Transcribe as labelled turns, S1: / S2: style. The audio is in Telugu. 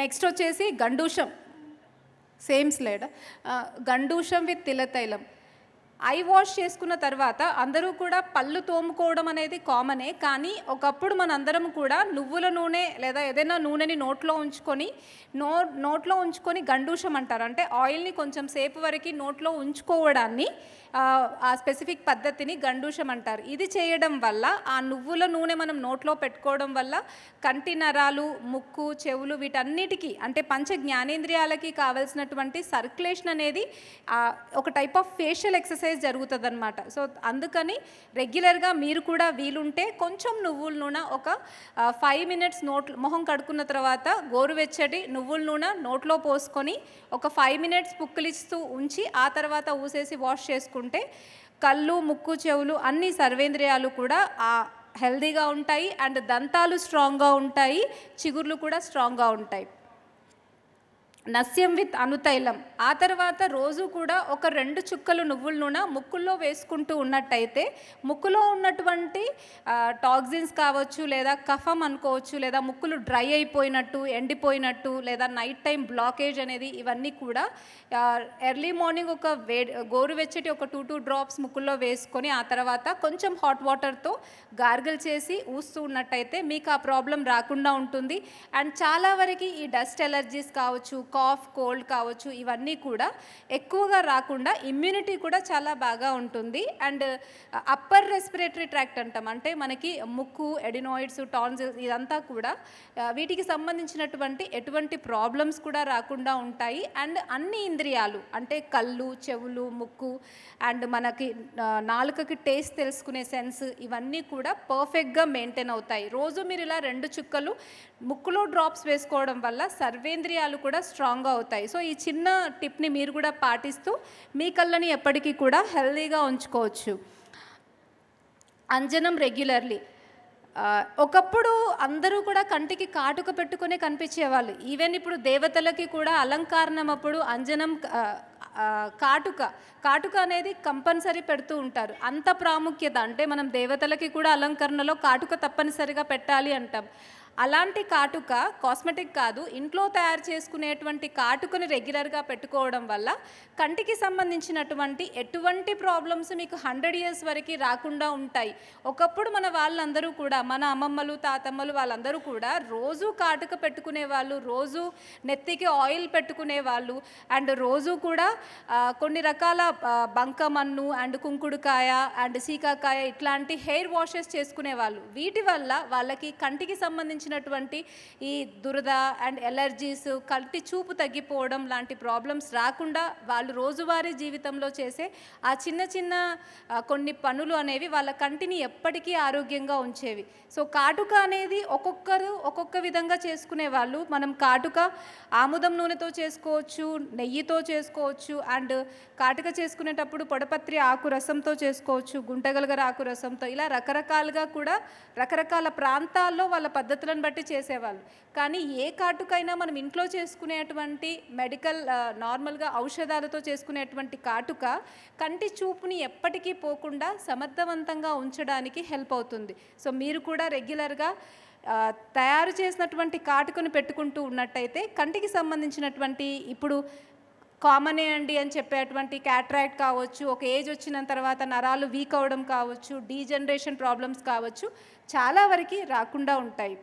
S1: నెక్స్ట్ వచ్చేసి గండూషం. సేమ్ స్లైడ్ గండూషం విత్ తిలతైలం. ఐ వాష్ చేసుకున్న తర్వాత అందరూ కూడా పళ్ళు తోముకోవడం అనేది కామనే కానీ ఒకప్పుడు మనందరం కూడా నువ్వుల నూనె లేదా ఏదైనా నూనెని నోట్లో ఉంచుకొని నో నోట్లో ఉంచుకొని గండూషం అంటారు. అంటే ఆయిల్ని కొంచెం సేపు వరకు నోట్లో ఉంచుకోవడాన్ని ఆ, స్పెసిఫిక్ పద్ధతిని గండూషం అంటారు. ఇది చేయడం వల్ల ఆ నువ్వుల నూనె మనం నోట్లో పెట్టుకోవడం వల్ల కంటి నరాలు ముక్కు చెవులు వీటన్నిటికీ అంటే పంచ జ్ఞానేంద్రియాలకి కావలసినటువంటి సర్క్యులేషన్ అనేది ఒక టైప్ ఆఫ్ ఫేషియల్ ఎక్సర్సైజ్ జరుగుతుంది అనమాట సో అందుకని రెగ్యులర్గా మీరు కూడా వీలుంటే కొంచెం నువ్వుల నూనె ఒక ఫైవ్ మినిట్స్ నోట్ మొహం కడుక్కున్న తర్వాత గోరువెచ్చటి నువ్వుల నూనె నోట్లో పోసుకొని ఒక ఫైవ్ మినిట్స్ పుక్కిలిస్తూ ఉంచి ఆ తర్వాత ఊసేసి వాష్ చేసుకుంటే కళ్ళు ముక్కు చెవులు అన్ని సర్వేంద్రియాలు కూడా ఆ హెల్దీగా ఉంటాయి అండ్ దంతాలు స్ట్రాంగ్గా ఉంటాయి చిగుర్లు కూడా స్ట్రాంగ్గా ఉంటాయి. నస్యం విత్ అనుతైలం. ఆ తర్వాత రోజు కూడా ఒక రెండు చుక్కలు నువ్వుల నూనె ముక్కుల్లో వేసుకుంటూ ఉన్నట్టయితే ముక్కులో ఉన్నటువంటి టాక్సిన్స్ కావచ్చు లేదా కఫం అనుకోవచ్చు లేదా ముక్కులు డ్రై అయిపోయినట్టు ఎండిపోయినట్టు లేదా నైట్ టైం బ్లాకేజ్ అనేది ఇవన్నీ కూడా ఎర్లీ మార్నింగ్ ఒక వే గోరువెచ్చటి ఒక టూ టూ డ్రాప్స్ ముక్కుల్లో వేసుకొని ఆ తర్వాత కొంచెం హాట్ వాటర్తో గార్గిల్ చేసి ఊస్తూ ఉన్నట్టయితే మీకు ఆ ప్రాబ్లం రాకుండా ఉంటుంది. అండ్ చాలా వరకు ఈ డస్ట్ ఎలర్జీస్ కావచ్చు కాఫ్ కోల్డ్ కావచ్చు ఇవన్నీ కూడా ఎక్కువగా రాకుండా ఇమ్యూనిటీ కూడా చాలా బాగా ఉంటుంది. అండ్ అప్పర్ రెస్పిరేటరీ ట్రాక్ట్ అంటాం. అంటే మనకి ముక్కు ఎడినాయిడ్స్ టాన్సిల్స్ ఇదంతా కూడా uh, వీటికి సంబంధించినటువంటి ఎటువంటి ప్రాబ్లమ్స్ కూడా రాకుండా ఉంటాయి. అండ్ అన్ని ఇంద్రియాలు అంటే కళ్ళు చెవులు ముక్కు అండ్ మనకి uh, నాలుకకి టేస్ట్ తెలుసుకునే సెన్స్ ఇవన్నీ కూడా పర్ఫెక్ట్గా మెయింటైన్ అవుతాయి. రోజు మీరు ఇలా రెండు చుక్కలు ముక్కులో డ్రాప్స్ వేసుకోవడం వల్ల సర్వేంద్రియాలు కూడా స్ట్రాంగ్గా అవుతాయి. సో ఈ చిన్న టిప్ని మీరు కూడా పాటిస్తూ మీ కళ్ళని ఎప్పటికీ కూడా హెల్దీగా ఉంచుకోవచ్చు. అంజనం రెగ్యులర్లీ ఒకప్పుడు అందరూ కూడా కంటికి కాటుక పెట్టుకునే కనిపించేవాళ్ళు. ఈవెన్ ఇప్పుడు దేవతలకి కూడా అలంకారణం అప్పుడు అంజనం కాటుక. కాటుక అనేది కంపల్సరీ పెడుతూ ఉంటారు. అంత ప్రాముఖ్యత. అంటే మనం దేవతలకి కూడా అలంకరణలో కాటుక తప్పనిసరిగా పెట్టాలి అంటాం. అలాంటి కాటుక కాస్మెటిక్ కాదు. ఇంట్లో తయారు చేసుకునేటువంటి కాటుకను రెగ్యులర్గా పెట్టుకోవడం వల్ల కంటికి సంబంధించినటువంటి ఎటువంటి ప్రాబ్లమ్స్ మీకు హండ్రెడ్ ఇయర్స్ వరకు రాకుండా ఉంటాయి. ఒకప్పుడు మన వాళ్ళందరూ కూడా మన అమ్మమ్మలు తాతమ్మలు వాళ్ళందరూ కూడా రోజు కాటుక పెట్టుకునే వాళ్ళు రోజు నెత్తికి ఆయిల్ పెట్టుకునే వాళ్ళు అండ్ రోజు కూడా కొన్ని రకాల బంకమన్ను అండ్ కుంకుడుకాయ అండ్ సీకాకాయ ఇట్లాంటి హెయిర్ వాషెస్ చేసుకునే వాళ్ళు. వీటి వల్ల వాళ్ళకి కంటికి సంబంధించి సంబంధించినటువంటి ఈ దురద అండ్ ఎలర్జీస్ కంటి చూపు తగ్గిపోవడం లాంటి ప్రాబ్లమ్స్ రాకుండా వాళ్ళు రోజువారీ జీవితంలో చేసే ఆ చిన్న చిన్న కొన్ని పనులు అనేవి వాళ్ళ కంటిని ఎప్పటికీ ఆరోగ్యంగా ఉంచేవి. సో కాటుక అనేది ఒక్కొక్కరు ఒక్కొక్క విధంగా చేసుకునే వాళ్ళు. మనం కాటుక ఆముదం నూనెతో చేసుకోవచ్చు నెయ్యితో చేసుకోవచ్చు అండ్ కాటుక చేసుకునేటప్పుడు పొడపత్రి ఆకు రసంతో చేసుకోవచ్చు గుంటగలగర ఆకు రసంతో ఇలా రకరకాలుగా కూడా రకరకాల ప్రాంతాల్లో వాళ్ళ పద్ధతులను బట్టి చేసేవాళ్ళు. కానీ ఏ కాటుకైనా మనం ఇంట్లో చేసుకునేటువంటి మెడికల్ నార్మల్గా ఔషధాలతో చేసుకునేటువంటి కాటుక కంటి చూపుని ఎప్పటికీ పోకుండా సమర్థవంతంగా ఉంచడానికి హెల్ప్ అవుతుంది. సో మీరు కూడా రెగ్యులర్గా తయారు చేసినటువంటి కాటుకను పెట్టుకుంటూ ఉన్నట్టయితే కంటికి సంబంధించినటువంటి ఇప్పుడు కామనే అండి అని చెప్పేటువంటి క్యాట్రాక్ట్ కావచ్చు ఒక ఏజ్ వచ్చిన తర్వాత నరాలు వీక్ అవడం కావచ్చు డీజనరేషన్ ప్రాబ్లమ్స్ కావచ్చు చాలా వరకు రాకుండా ఉంటాయి.